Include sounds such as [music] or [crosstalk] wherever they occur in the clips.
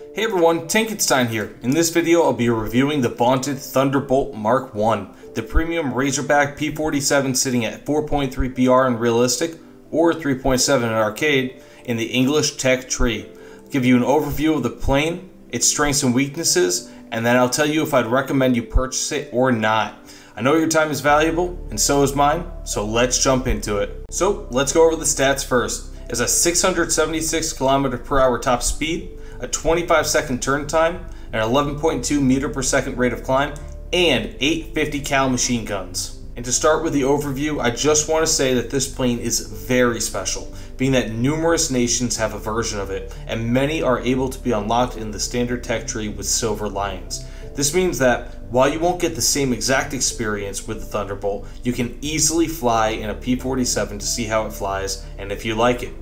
Hey everyone, Tankenstein here. In this video, I'll be reviewing the vaunted Thunderbolt Mark 1, the premium Razorback P47 sitting at 4.3 BR in realistic or 3.7 in arcade in the English Tech tree. I'll give you an overview of the plane, its strengths and weaknesses, and then I'll tell you if I'd recommend you purchase it or not. I know your time is valuable, and so is mine, so let's jump into it. So, let's go over the stats first. As a 676 km per hour top speed, a 25 second turn time, an 11.2 meter per second rate of climb, and 850 cal machine guns. And to start with the overview, I just want to say that this plane is very special, being that numerous nations have a version of it, and many are able to be unlocked in the standard tech tree with silver lions. This means that while you won't get the same exact experience with the Thunderbolt, you can easily fly in a P-47 to see how it flies and if you like it.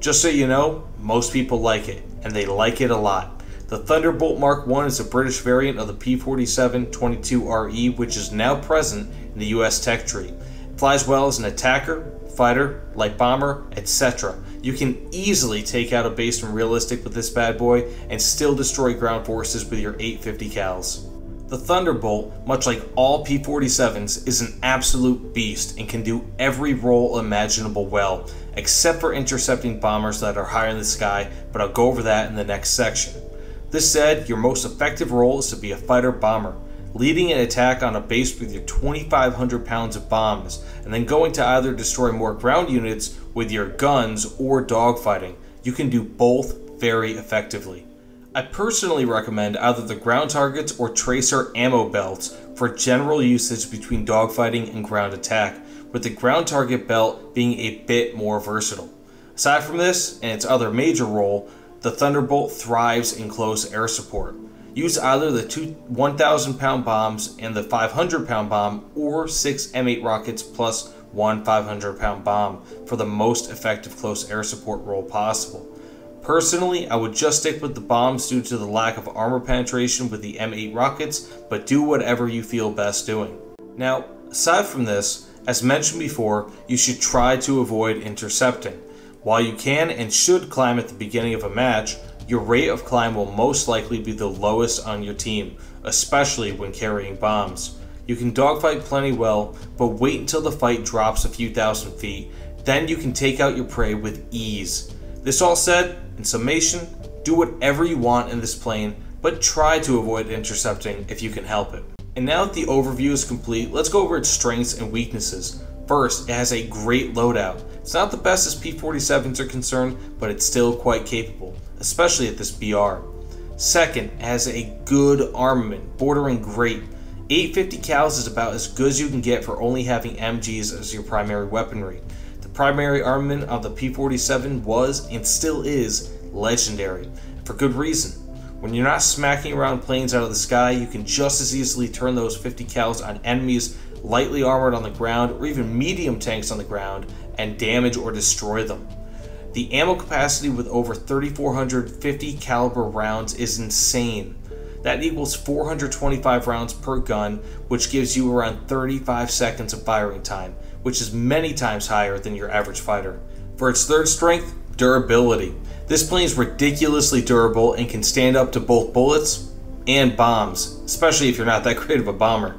Just so you know, most people like it, and they like it a lot. The Thunderbolt Mark I is a British variant of the P-47-22RE, which is now present in the US tech tree. It flies well as an attacker, fighter, light bomber, etc. You can easily take out a base from realistic with this bad boy and still destroy ground forces with your 850 cals. The Thunderbolt, much like all P-47s, is an absolute beast and can do every role imaginable well, except for intercepting bombers that are higher in the sky, but I'll go over that in the next section. This said, your most effective role is to be a fighter bomber, leading an attack on a base with your 2,500 pounds of bombs, and then going to either destroy more ground units with your guns or dogfighting. You can do both very effectively. I personally recommend either the ground targets or tracer ammo belts for general usage between dogfighting and ground attack, with the ground target belt being a bit more versatile. Aside from this and its other major role, the Thunderbolt thrives in close air support. Use either the two 1,000 pound bombs and the 500 pound bomb or six M8 rockets plus one 500 pound bomb for the most effective close air support role possible. Personally, I would just stick with the bombs due to the lack of armor penetration with the M8 rockets, but do whatever you feel best doing. Now, aside from this, as mentioned before, you should try to avoid intercepting. While you can and should climb at the beginning of a match, your rate of climb will most likely be the lowest on your team, especially when carrying bombs. You can dogfight plenty well, but wait until the fight drops a few thousand feet, then you can take out your prey with ease. This all said, in summation, do whatever you want in this plane, but try to avoid intercepting if you can help it. And now that the overview is complete, let's go over its strengths and weaknesses. First, it has a great loadout. It's not the best as P-47s are concerned, but it's still quite capable, especially at this BR. Second, it has a good armament, bordering great. 850 cals is about as good as you can get for only having MGs as your primary weaponry. Primary armament of the P-47 was, and still is, legendary, for good reason. When you're not smacking around planes out of the sky, you can just as easily turn those 50 cals on enemies lightly armored on the ground or even medium tanks on the ground and damage or destroy them. The ammo capacity with over 3450 caliber rounds is insane. That equals 425 rounds per gun, which gives you around 35 seconds of firing time, which is many times higher than your average fighter. For its third strength, durability. This plane is ridiculously durable and can stand up to both bullets and bombs, especially if you're not that [laughs] great of a bomber.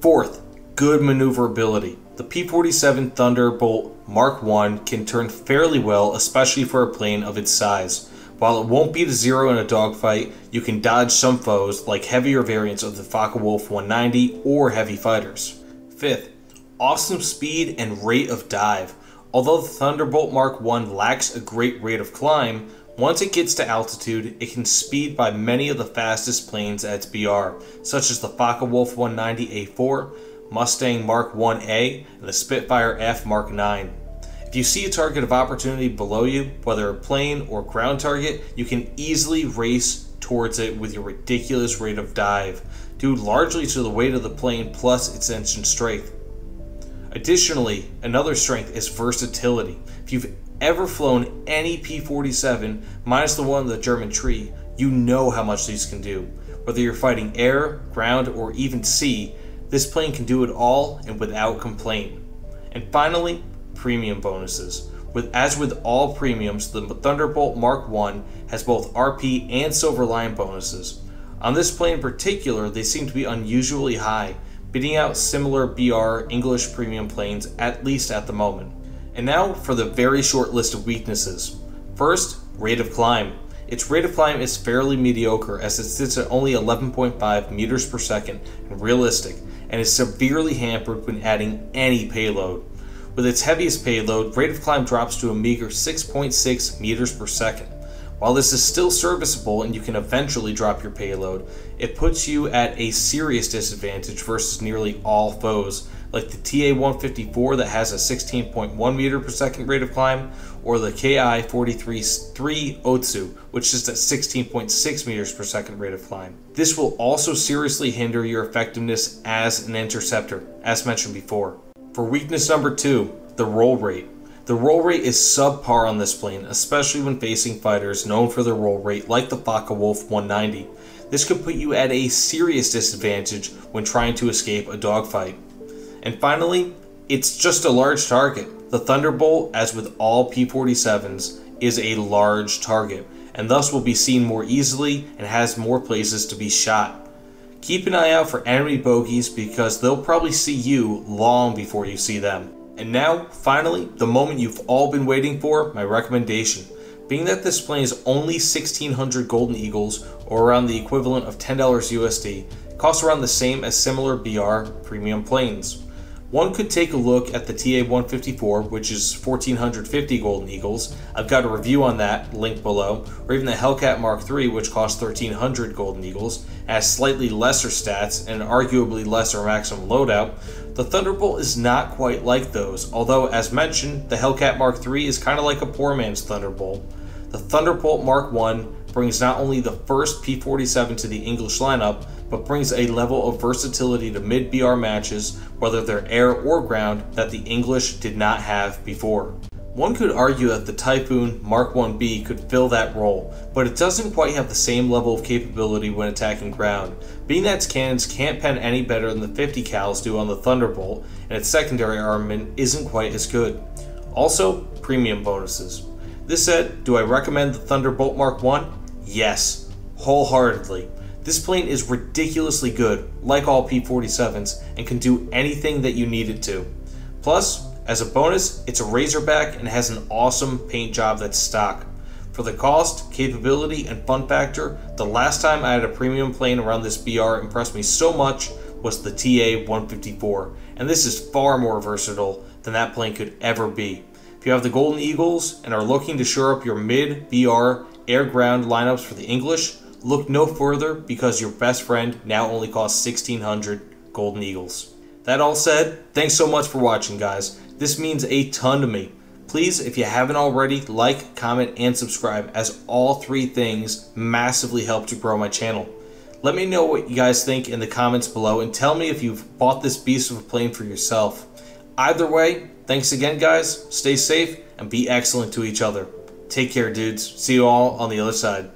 Fourth, good maneuverability. The P-47 Thunderbolt Mark I can turn fairly well, especially for a plane of its size. While it won't beat a zero in a dogfight, you can dodge some foes like heavier variants of the Focke-Wulf 190 or heavy fighters. Fifth, awesome speed and rate of dive. Although the Thunderbolt Mark I lacks a great rate of climb, once it gets to altitude, it can speed by many of the fastest planes at its BR, such as the Focke-Wulf 190A4, Mustang Mark 1A, and the Spitfire F Mark 9. If you see a target of opportunity below you, whether a plane or ground target, you can easily race towards it with your ridiculous rate of dive, due largely to the weight of the plane plus its engine strength. Additionally, another strength is versatility. If you've ever flown any P-47, minus the one in the German tree, you know how much these can do. Whether you're fighting air, ground, or even sea, this plane can do it all and without complaint. And finally, premium bonuses. With, as with all premiums, the Thunderbolt Mark 1 has both RP and Silver Lion bonuses. On this plane in particular, they seem to be unusually high, beating out similar BR English premium planes at least at the moment. And now for the very short list of weaknesses. First, rate of climb. Its rate of climb is fairly mediocre as it sits at only 11.5 meters per second and realistic, and is severely hampered when adding any payload. With its heaviest payload, rate of climb drops to a meager 6.6 meters per second. While this is still serviceable and you can eventually drop your payload, it puts you at a serious disadvantage versus nearly all foes, like the TA-154 that has a 16.1 meter per second rate of climb, or the KI-43-3 Otsu, which is at 16.6 meters per second rate of climb. This will also seriously hinder your effectiveness as an interceptor, as mentioned before. For weakness number two, the roll rate. The roll rate is subpar on this plane, especially when facing fighters known for their roll rate like the Focke-Wulf 190. This could put you at a serious disadvantage when trying to escape a dogfight. And finally, it's just a large target. The Thunderbolt, as with all P-47s, is a large target, and thus will be seen more easily and has more places to be shot. Keep an eye out for enemy bogeys because they'll probably see you long before you see them. And now, finally, the moment you've all been waiting for, my recommendation. Being that this plane is only 1600 Golden Eagles, or around the equivalent of $10 USD, costs around the same as similar BR premium planes. One could take a look at the TA-154, which is 1450 Golden Eagles. I've got a review on that, linked below, or even the Hellcat Mark III, which costs 1300 Golden Eagles, has slightly lesser stats and arguably lesser maximum loadout, the Thunderbolt is not quite like those, although as mentioned, the Hellcat Mark III is kind of like a poor man's Thunderbolt. The Thunderbolt Mark I brings not only the first P-47 to the English lineup, but brings a level of versatility to mid-BR matches, whether they're air or ground, that the English did not have before. One could argue that the Typhoon Mark 1B could fill that role, but it doesn't quite have the same level of capability when attacking ground, being that its cannons can't pen any better than the 50 cals do on the Thunderbolt, and its secondary armament isn't quite as good. Also, premium bonuses. This said, do I recommend the Thunderbolt Mark 1? Yes, wholeheartedly. This plane is ridiculously good, like all P-47s, and can do anything that you need it to. Plus, as a bonus, it's a Razorback and has an awesome paint job that's stock. For the cost, capability, and fun factor, the last time I had a premium plane around this BR impressed me so much was the TA-154, and this is far more versatile than that plane could ever be. If you have the Golden Eagles and are looking to shore up your mid-BR air-ground lineups for the English, look no further because your best friend now only costs 1600 Golden Eagles. That all said, thanks so much for watching guys. This means a ton to me. Please, if you haven't already, like, comment, and subscribe, as all three things massively help to grow my channel. Let me know what you guys think in the comments below, and tell me if you've bought this beast of a plane for yourself. Either way, thanks again, guys. Stay safe and be excellent to each other. Take care, dudes. See you all on the other side.